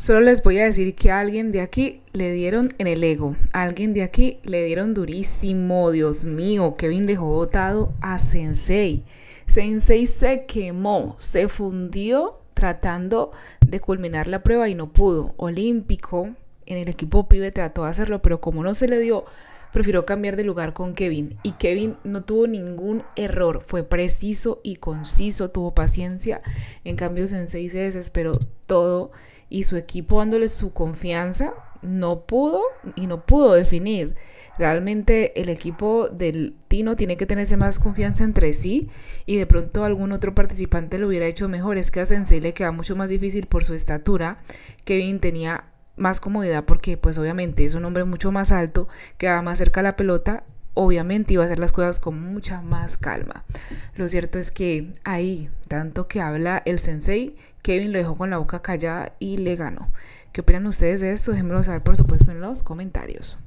Solo les voy a decir que a alguien de aquí le dieron en el ego. A alguien de aquí le dieron durísimo. Dios mío, Kevin dejó votado a Sensei. Sensei se quemó, se fundió tratando de culminar la prueba y no pudo. Olímpico en el equipo pibe trató de hacerlo, pero como no se le dio, prefirió cambiar de lugar con Kevin. Y Kevin no tuvo ningún error, fue preciso y conciso, tuvo paciencia. En cambio, Sensei se desesperó todo y su equipo dándole su confianza no pudo y no pudo definir. Realmente el equipo del Tino tiene que tenerse más confianza entre sí y de pronto algún otro participante lo hubiera hecho mejor. Es que a Sensei le queda mucho más difícil por su estatura. Kevin tenía más comodidad porque pues obviamente es un hombre mucho más alto, queda más cerca a la pelota, obviamente iba a hacer las cosas con mucha más calma. Lo cierto es que ahí, tanto que habla el sensei, Kevin lo dejó con la boca callada y le ganó. ¿Qué opinan ustedes de esto? Déjenmelo saber por supuesto en los comentarios.